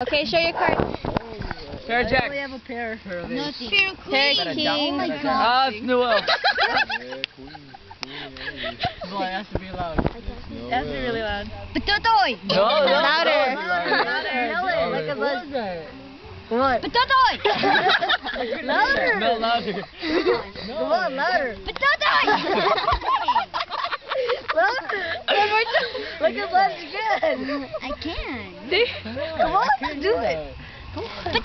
Okay, show your card. Pair I Jack. only have a pair. Nothing. Pair Pair queen. king. Oh my god. Ah, it's Noel. Boy, it has to be loud. It has to be really loud. Putotoy! No, no, Louder. Louder. Like a buzz. Come on. Putotoy! Louder. No, louder. Come on, louder. Putotoy! Like at buzz again. I can. Come on, do it. Putotoy!